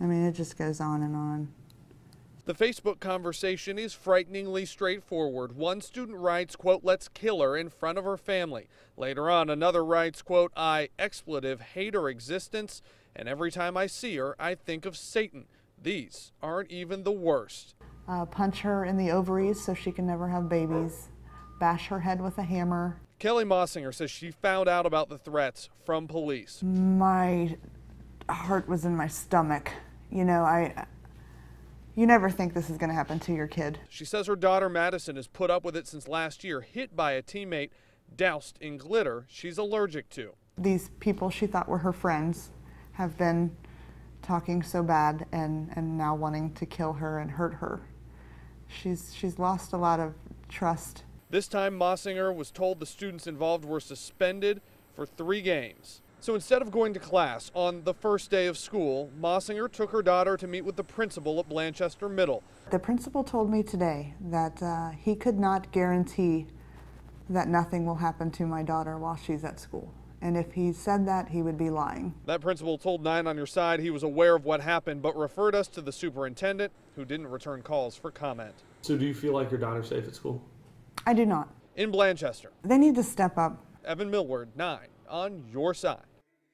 I mean, it just goes on and on. The Facebook conversation is frighteningly straightforward. One student writes, quote, let's kill her in front of her family. Later on, another writes, quote, I expletive hate her existence, and every time I see her, I think of Satan. These aren't even the worst. Uh, punch her in the ovaries so she can never have babies. Bash her head with a hammer. Kelly Mossinger says she found out about the threats from police. My heart was in my stomach. You know, I. You never think this is going to happen to your kid. She says her daughter Madison has put up with it since last year, hit by a teammate doused in glitter she's allergic to. These people she thought were her friends have been talking so bad and, and now wanting to kill her and hurt her. She's, she's lost a lot of trust. This time, Mossinger was told the students involved were suspended for three games. So instead of going to class on the first day of school, Mossinger took her daughter to meet with the principal at Blanchester Middle. The principal told me today that uh, he could not guarantee that nothing will happen to my daughter while she's at school. And if he said that, he would be lying. That principal told Nine on Your Side he was aware of what happened, but referred us to the superintendent, who didn't return calls for comment. So, do you feel like your daughter's safe at school? I do not. In Blanchester, They need to step up. Evan Millward, 9 on Your Side.